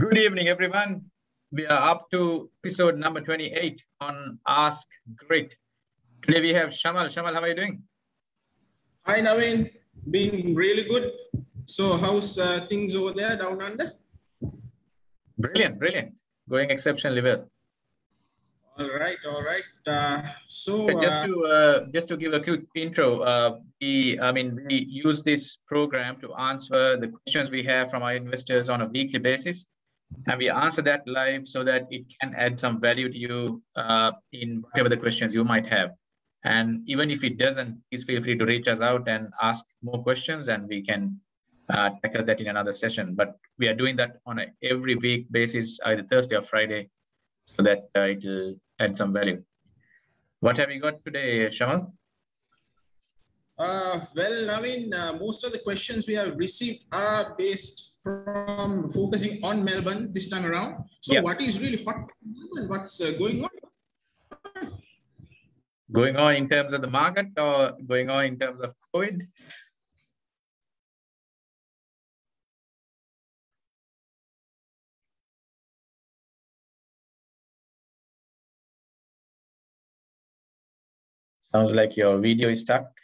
Good evening, everyone. We are up to episode number 28 on Ask Grit. Today we have Shamal. Shamal, how are you doing? Hi, Naveen. Been really good. So, how's uh, things over there down under? Brilliant, brilliant. Going exceptionally well. All right, all right. Uh, so Okay, just uh, to uh, just to give a quick intro, uh, we I mean we use this program to answer the questions we have from our investors on a weekly basis, and we answer that live so that it can add some value to you uh, in whatever the questions you might have. And even if it doesn't, please feel free to reach us out and ask more questions, and we can uh, tackle that in another session. But we are doing that on a every week basis, either Thursday or Friday, so that uh, it will add some value. What have you got today, Shamal? Uh, well, Naveen, uh, most of the questions we have received are based from focusing on Melbourne this time around. So, Yeah. what is really hot in Melbourne? What's uh, going on? Going on in terms of the market or going on in terms of COVID? Sounds like your video is stuck.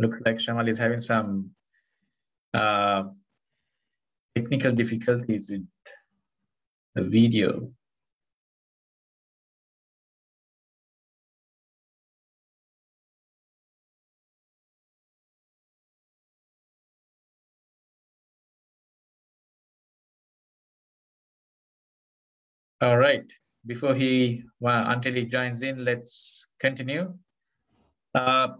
Looks like Shamal is having some uh, technical difficulties with the video. All right, before he, well, until he joins in, let's continue. Uh,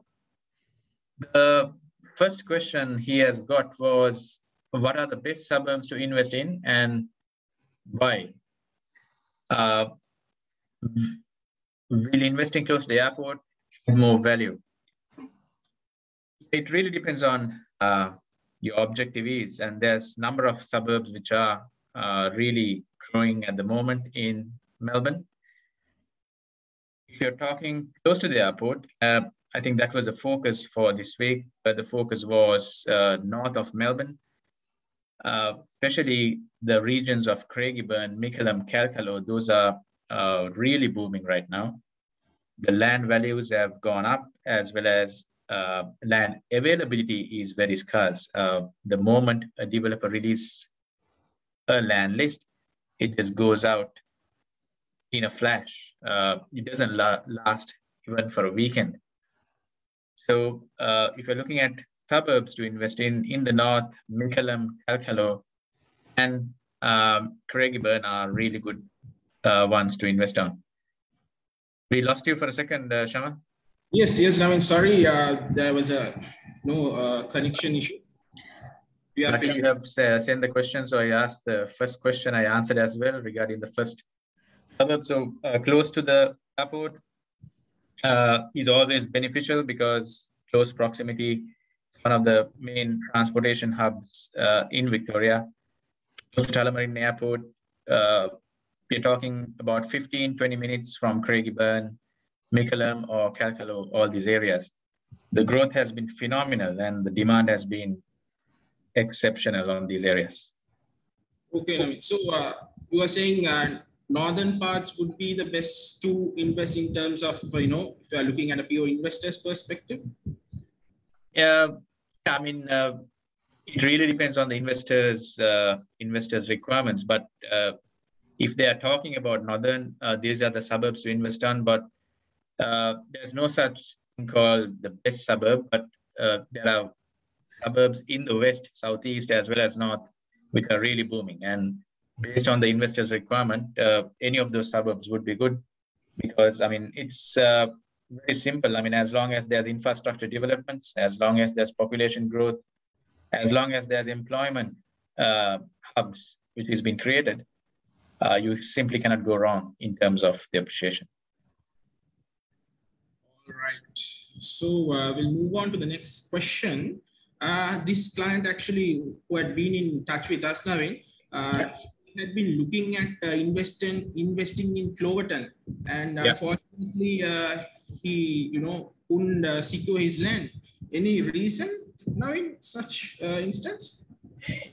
the first question he has got was, what are the best suburbs to invest in and why? Uh, will investing close to the airport add more value? It really depends on uh, your objective is, and there's number of suburbs which are uh, really growing at the moment in Melbourne. If you're talking close to the airport, uh, I think that was the focus for this week. The focus was uh, north of Melbourne, uh, especially the regions of Craigieburn, Mickleham, Kalkallo. Those are uh, really booming right now. The land values have gone up as well as uh, land availability is very scarce. Uh, the moment a developer releases a land list, it just goes out in a flash. Uh, it doesn't la- last even for a weekend. So uh, if you're looking at suburbs to invest in, in the north, Mickleham, Kalkallo, and um, Craigieburn are really good uh, ones to invest on. We lost you for a second, uh, Shama. Yes, yes, Naveen. Sorry, uh, there was a no uh, connection issue. We are you have uh, sent the question, so I asked the first question. I answered as well regarding the first suburb. So uh, close to the airport uh, is always beneficial because close proximity, one of the main transportation hubs uh, in Victoria, close to Tullamarine Airport. Uh, we're talking about 15, 20 minutes from Craigieburn, Mickleham, or Kalkallo, all these areas. The growth has been phenomenal and the demand has been exceptional on these areas. Okay. So uh, you are saying uh, northern parts would be the best to invest in terms of you know if you are looking at a pure investor's perspective. Yeah, I mean, uh, it really depends on the investors' uh, investors' requirements. But uh, if they are talking about northern, uh, these are the suburbs to invest on. But uh, there's no such thing called the best suburb. But uh, there are suburbs in the west, southeast, as well as north, which are really booming. And based on the investors' requirement, uh, any of those suburbs would be good because I mean it's uh, very simple. I mean, as long as there's infrastructure developments, as long as there's population growth, as long as there's employment uh, hubs which has been created, uh, you simply cannot go wrong in terms of the appreciation. All right. So uh, we'll move on to the next question. Uh, this client actually who had been in touch with us, Naveen, uh, had been looking at uh, investing investing in Cloverton, and Yeah. unfortunately, uh, he you know couldn't uh, secure his land. Any reason now in such uh, instance?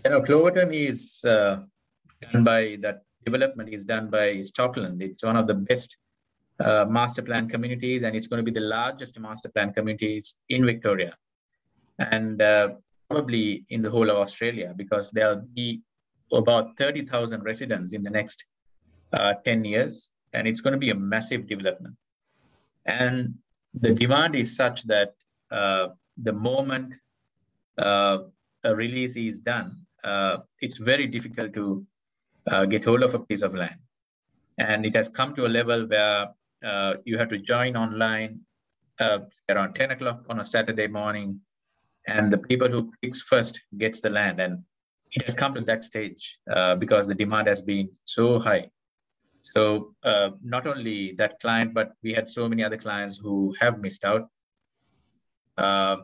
You know, Cloverton is uh, done by that development is done by Stockland. It's one of the best uh, master plan communities, and it's going to be the largest master plan communities in Victoria, and uh, probably in the whole of Australia, because there'll be about thirty thousand residents in the next uh, ten years, and it's going to be a massive development. And the demand is such that uh, the moment uh, a release is done, uh, it's very difficult to uh, get hold of a piece of land. And it has come to a level where uh, you have to join online around 10 o'clock on a Saturday morning, and the people who clicks first gets the land. And it has come to that stage uh, because the demand has been so high. So uh, not only that client, but we had so many other clients who have missed out. Uh,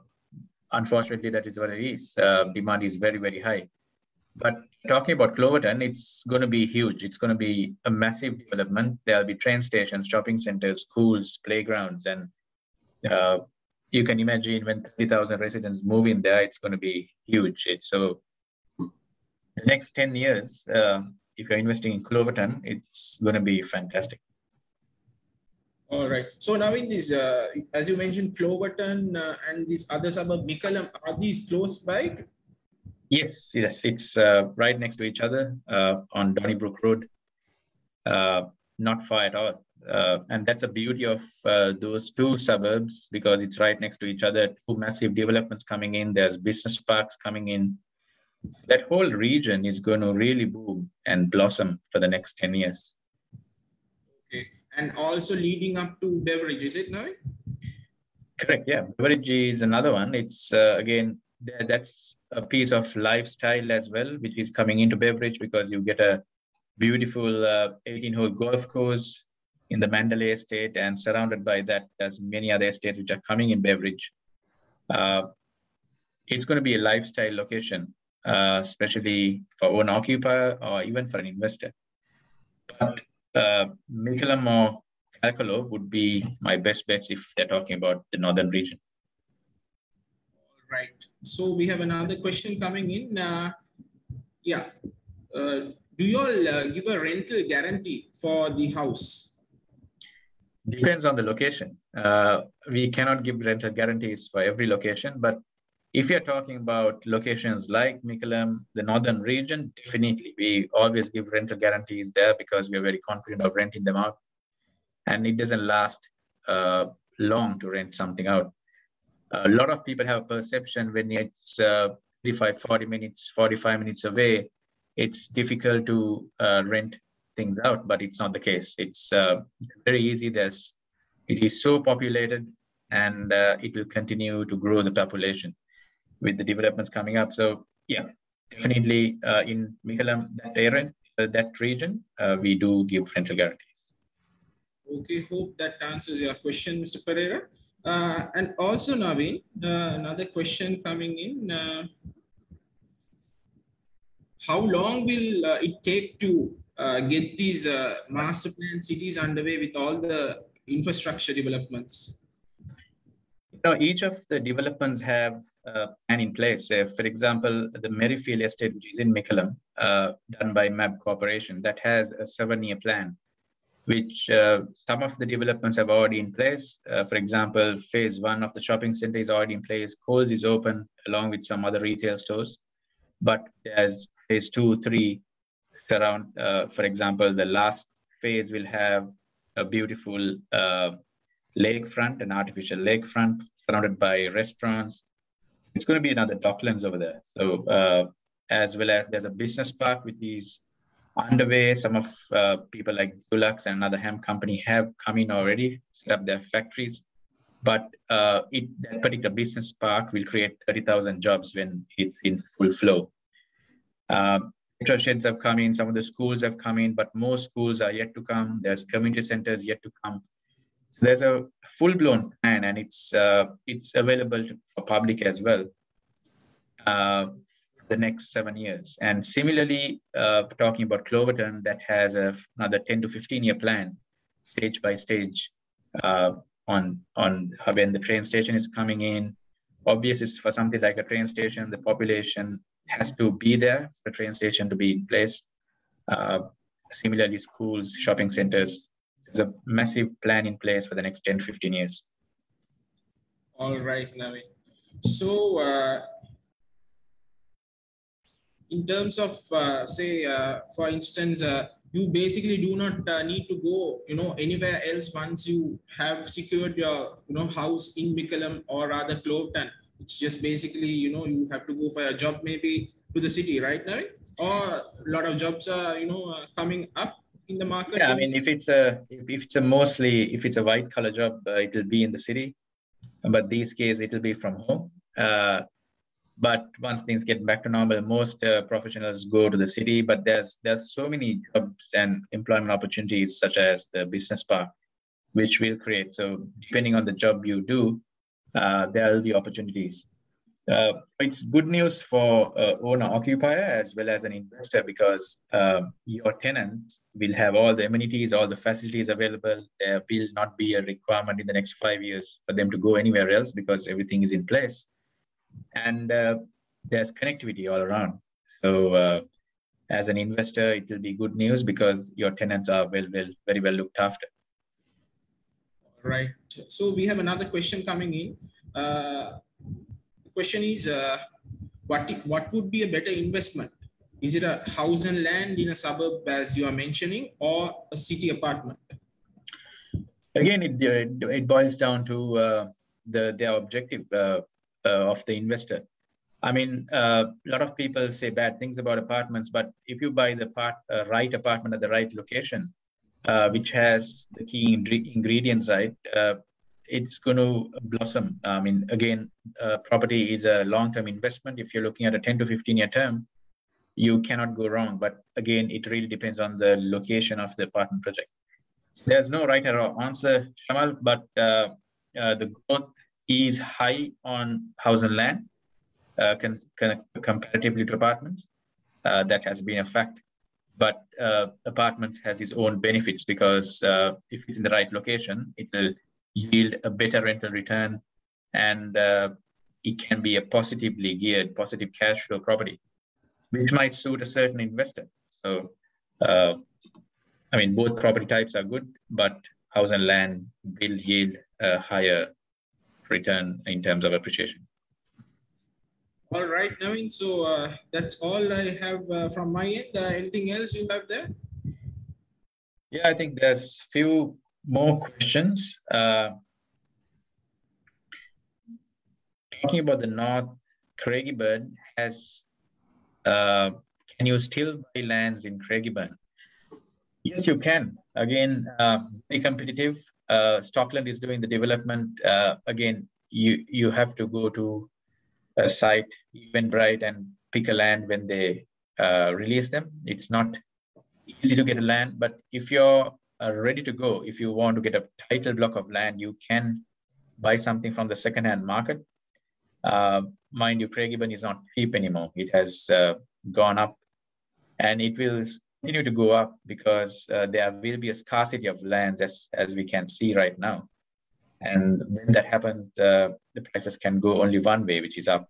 unfortunately, that is what it is. Uh, demand is very, very high. But talking about Cloverton, it's going to be huge. It's going to be a massive development. There'll be train stations, shopping centers, schools, playgrounds, and uh, you can imagine when 30,000 residents move in there, it's going to be huge. It's so the next 10 years, uh, if you're investing in Cloverton, it's going to be fantastic. All right. So now in this, uh, as you mentioned, Cloverton uh, and these other suburb, Mickleham, are these close by? Yes, yes, it's uh, right next to each other uh, on Donnybrook Road, uh, not far at all. Uh, and that's the beauty of uh, those two suburbs because it's right next to each other. Two massive developments coming in. There's business parks coming in. That whole region is going to really boom and blossom for the next 10 years. Okay. And also leading up to Beveridge, is it now? Correct. Yeah. Beveridge is another one. It's uh, again, th- that's a piece of lifestyle as well, which is coming into Beveridge because you get a beautiful 18 hole golf course in the Mandalay estate and surrounded by that, there's many other estates which are coming in Beveridge. Uh, it's going to be a lifestyle location, uh, especially for an occupier or even for an investor. But uh, Mickleham or Kalkallo would be my best bets if they're talking about the northern region. Right. So we have another question coming in. Uh, yeah. Uh, do you all uh, give a rental guarantee for the house? Depends on the location. Uh, we cannot give rental guarantees for every location, but if you're talking about locations like Mickleham, the northern region, definitely we always give rental guarantees there because we're very confident of renting them out. And it doesn't last uh, long to rent something out. A lot of people have a perception when it's uh, 35, 40 minutes, 45 minutes away, it's difficult to uh, rent things out, but it's not the case. It's uh, very easy. There's, it is so populated and uh, it will continue to grow the population with the developments coming up. So yeah, definitely uh, in Mickleham, that area, uh, that region, uh, we do give rental guarantees. Okay, hope that answers your question, Mr. Pereira. Uh, and also, Naveen, uh, another question coming in. Uh, how long will it take to get these master plan cities underway with all the infrastructure developments? Know, each of the developments have a plan in place. Uh, for example, the Merrifield Estate, which is in Mickleham, uh, done by MAB Corporation, that has a seven-year plan, which uh, some of the developments have already in place. Uh, for example, phase one of the shopping center is already in place. Coles is open along with some other retail stores. But there's phase two, three, around, uh, for example, the last phase will have a beautiful uh, lakefront, an artificial lakefront surrounded by restaurants. It's going to be another Docklands over there. So, uh, as well as there's a business park with these underway. Some of uh, people like Dulux and another ham company have come in already, set up their factories. But uh, it, that particular business park will create 30,000 jobs when it's in full flow. Uh, sheds have come in, some of the schools have come in, but most schools are yet to come. There's community centers yet to come. There's a full-blown plan, and it's uh, it's available for public as well. Uh, the next seven years. And similarly, uh, talking about Cloverton, that has a, another 10 to 15 year plan, stage by stage, uh, on on when the train station is coming in. Obviously, for something like a train station, the population has to be there for the train station to be in place. Uh, similarly, schools, shopping centers, there's a massive plan in place for the next 10 to 15 years. All right, Naveen. So, uh, in terms of, uh, say, uh, for instance, uh, you basically do not uh, need to go, you know, anywhere else once you have secured your, you know, house in Mickleham or rather Cloverton. It's just basically, you know, you have to go for a job maybe to the city, right, Naveen? Or a lot of jobs are, you know, uh, coming up in the market? Yeah, I mean, if it's a if it's a mostly if it's a white collar job, uh, it will be in the city, but these cases it will be from home. Uh, but once things get back to normal, most uh, professionals go to the city. But there's there's so many jobs and employment opportunities, such as the business park, which will create. So depending on the job you do, uh, there will be opportunities. Uh, it's good news for uh, owner occupier as well as an investor because uh, your tenant will have all the amenities, all the facilities available. There will not be a requirement in the next five years for them to go anywhere else because everything is in place. And uh, there's connectivity all around. So uh, as an investor, it will be good news because your tenants are well, well, very well looked after. Right. So we have another question coming in. Question is, uh, what, what would be a better investment? Is it a house and land in a suburb, as you are mentioning, or a city apartment? Again, it, it, boils down to uh, the their objective uh, uh of the investor. I mean, uh, a lot of people say bad things about apartments, but if you buy the part, uh, right apartment at the right location, which has the key ingredients right, it's going to blossom. I mean, again, uh, property is a long-term investment. If you're looking at a 10 to 15 year term, you cannot go wrong. But again, it really depends on the location of the apartment project. There's no right or wrong answer, Shamal, but uh, uh, the growth is high on house and land uh, con- con- comparatively to apartments. Uh, that has been a fact. But uh, apartments has its own benefits because if it's in the right location, it will yield a better rental return, and uh, it can be a positively geared, positive cash flow property, which might suit a certain investor. So, uh, I mean, both property types are good, but house and land will yield a higher return in terms of appreciation. All right, Naveen. So uh, that's all I have uh, from my end. Uh, anything else you have there? Yeah, I think there's few more questions. Uh, talking about the North, Craigieburn has, uh, can you still buy lands in Craigieburn? Yes, you can. Again, uh, very competitive. Uh, Stockland is doing the development. Uh, again, you, you have to go to a site, Eventbrite, and pick a land when they uh, release them. It's not easy to get a land, but if you're are ready to go. If you want to get a title block of land, you can buy something from the second-hand market. Uh, mind you, Craigieburn is not cheap anymore. It has uh, gone up and it will continue to go up because uh, there will be a scarcity of lands as, as we can see right now. And when that happens, uh, the prices can go only one way, which is up.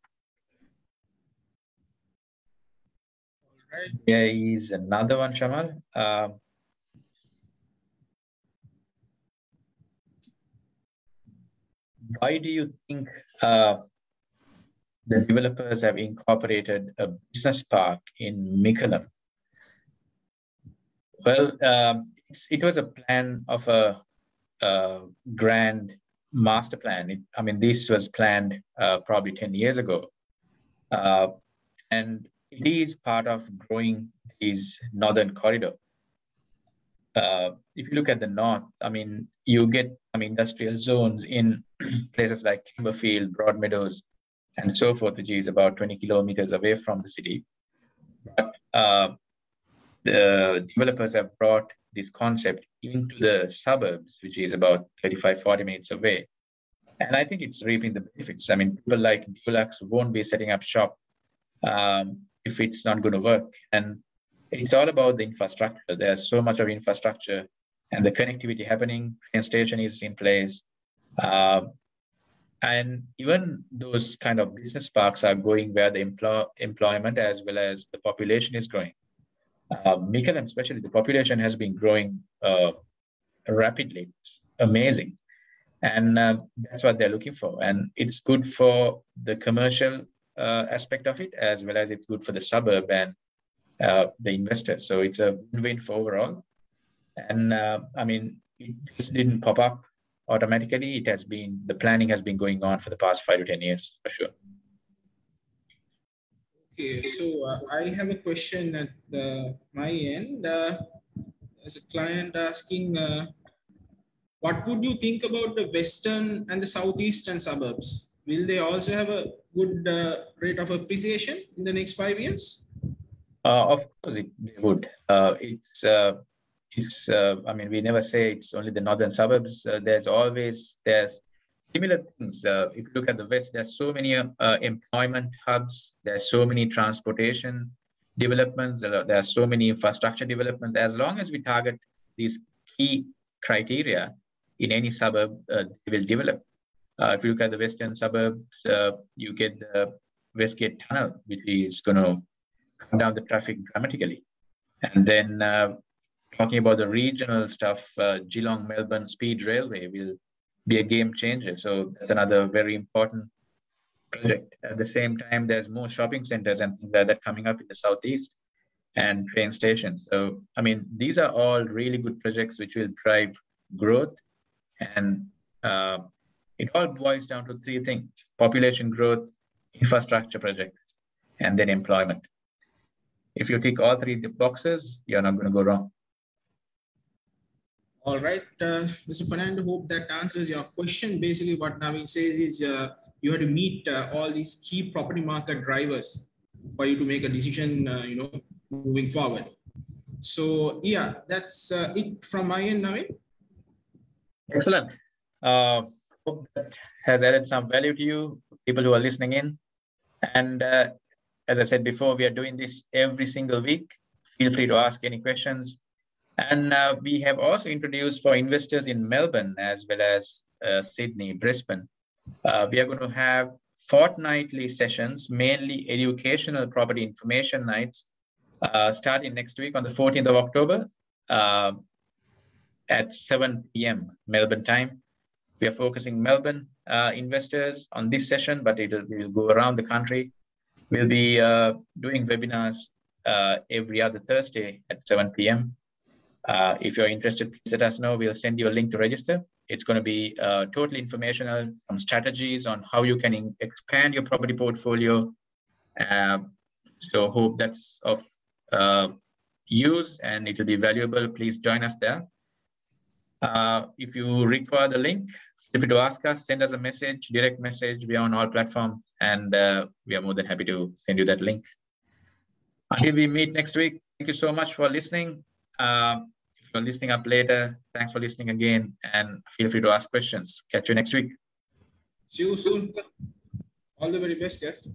Right. There is another one, Shamal. Why do you think uh, the developers have incorporated a business park in Mickleham? Well, uh, it was a plan of a, a grand master plan. It, I mean, this was planned uh, probably 10 years ago. Uh, and it is part of growing this northern corridor. Uh, if you look at the north, I mean, you get some industrial zones in places like Campbellfield, Broadmeadows, and so forth, which is about 20 kilometers away from the city. But uh, the developers have brought this concept into the suburbs, which is about 35, 40 minutes away. And I think it's reaping the benefits. I mean, people like Dulux won't be setting up shop um, if it's not going to work. And it's all about the infrastructure. There's so much of infrastructure and the connectivity happening. Train station is in place. Uh, and even those kind of business parks are going where the employ- employment as well as the population is growing. Uh, especially the population has been growing uh, rapidly. It's amazing. And uh, that's what they're looking for. And it's good for the commercial uh, aspect of it, as well as it's good for the suburb and uh, the investors. So it's a win-win for overall. And uh, I mean, it just didn't pop up automatically. It has been, the planning has been going on for the past five to 10 years, for sure. Okay, so uh, I have a question at the, my end. Uh, as a client asking, uh, what would you think about the western and the southeastern suburbs? Will they also have a good uh, rate of appreciation in the next five years? Uh, of course, it, they would. Uh, it's it's uh, i mean we never say it's only the northern suburbs. Uh, there's always there's similar things. Uh, if you look at the west there's so many uh, employment hubs. There's so many transportation developments. There are so many infrastructure developments. As long as we target these key criteria in any suburb uh, they will develop. Uh, if you look at the western suburb you get the westgate tunnel which is going to cut down the traffic dramatically. And then talking about the regional stuff, uh, Geelong Melbourne Speed Railway will be a game changer. So that's another very important project. At the same time, there's more shopping centers and things like that coming up in the southeast and train stations. So I mean, these are all really good projects which will drive growth, and uh, it all boils down to three things: population growth, infrastructure projects, and then employment. If you tick all three boxes, you're not going to go wrong. All right, uh, Mr. Fernando, hope that answers your question. Basically, what Naveen says is uh, you have to meet uh, all these key property market drivers for you to make a decision, uh, you know, moving forward. So yeah, that's uh, it from my end, Naveen. Excellent. Uh, hope that has added some value to you, people who are listening in. And as I said before, we are doing this every single week. Feel free to ask any questions and uh, we have also introduced for investors in Melbourne as well as uh, Sydney, Brisbane. Uh, we are going to have fortnightly sessions, mainly educational property information nights, uh, starting next week on the 14th of October uh, at 7 p.m. Melbourne time. We are focusing Melbourne uh, investors on this session, but it will go around the country. We'll be doing webinars every other Thursday at 7 p.m. Uh, if you're interested, please let us know. We'll send you a link to register. It's going to be uh, totally informational, some strategies on how you can expand your property portfolio. Uh, so hope that's of uh, use and it will be valuable. Please join us there. Uh, if you require the link, feel free to ask us, send us a message, direct message. We are on all platforms and uh, we are more than happy to send you that link. Until we meet next week, thank you so much for listening. Uh, if you're listening up later, thanks for listening again and feel free to ask questions. Catch you next week. See you soon. All the very best, guys.